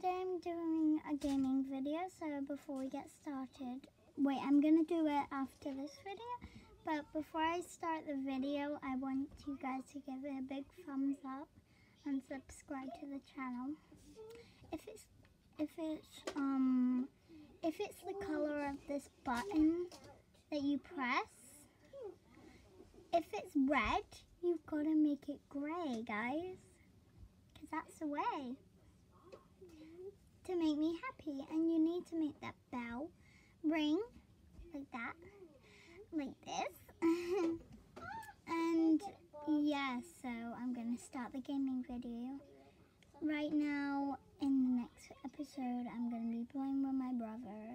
today I'm doing a gaming video, so before we get started, wait, I'm gonna do it after this video, but before I start the video, I want you guys to give it a big thumbs up and subscribe to the channel. If it's, if it's, um, if it's the color of this button that you press, if it's red, you've got to make it gray, guys. Because that's the way to make me happy. And you need to make that bell ring like that, like this. and yeah, so I'm going to start the gaming video. Right now, in the next episode, I'm going to be playing with my brother.